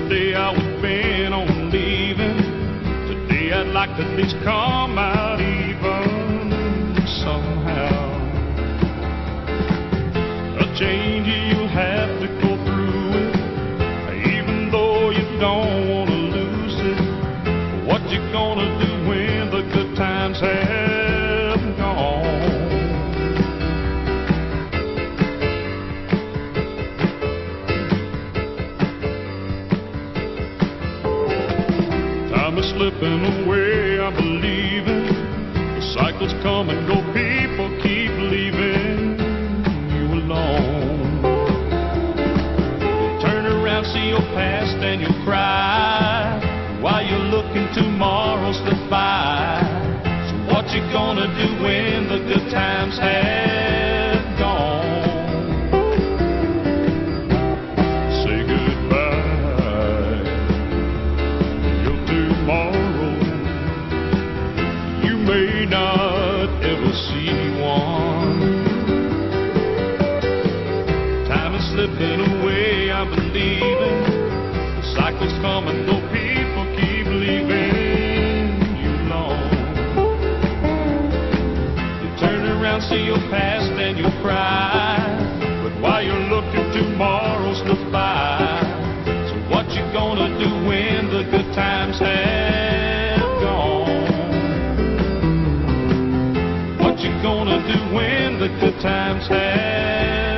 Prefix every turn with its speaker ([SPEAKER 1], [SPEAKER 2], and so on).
[SPEAKER 1] Yesterday I was bent on leaving. Today I'd like to at least come out even somehow. A change Time is slipping away, I'm believing. The cycles come and go, people keep leaving you alone. You turn around, see your past, and you cry while you're looking tomorrow slip by. So what you gonna do when the good times have may not ever see one. Time is slipping away, I'm believing. The cycles coming, though people keep leaving you alone. You turn around, see your past, and you cry. But while you're looking, tomorrow's by. So what you gonna do when gonna do when the good times have